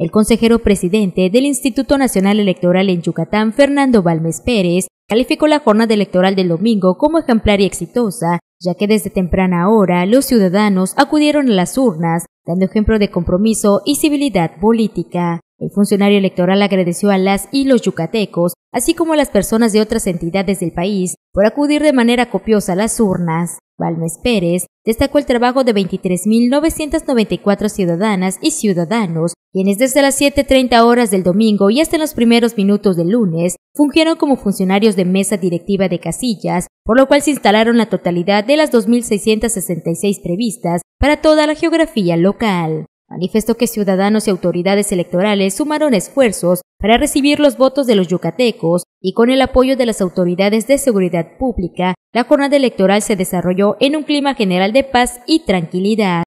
el consejero presidente del Instituto Nacional Electoral en Yucatán, Fernando Balmes Pérez, calificó la jornada electoral del domingo como ejemplar y exitosa, ya que desde temprana hora los ciudadanos acudieron a las urnas, dando ejemplo de compromiso y civilidad política. El funcionario electoral agradeció a las y los yucatecos, así como a las personas de otras entidades del país, por acudir de manera copiosa a las urnas. Balmes Pérez destacó el trabajo de 23.994 ciudadanas y ciudadanos, quienes desde las 7.30 horas del domingo y hasta los primeros minutos del lunes fungieron como funcionarios de mesa directiva de casillas, por lo cual se instalaron la totalidad de las 2.666 previstas para toda la geografía local. Manifestó que ciudadanos y autoridades electorales sumaron esfuerzos para recibir los votos de los yucatecos y con el apoyo de las autoridades de seguridad pública, la jornada electoral se desarrolló en un clima general de paz y tranquilidad.